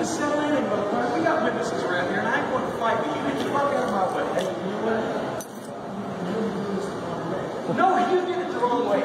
the selling and both cars. We got witnesses around here, and I ain't going to fight, but you can keep out of my way. Hey, you know what? No, you did it the wrong way.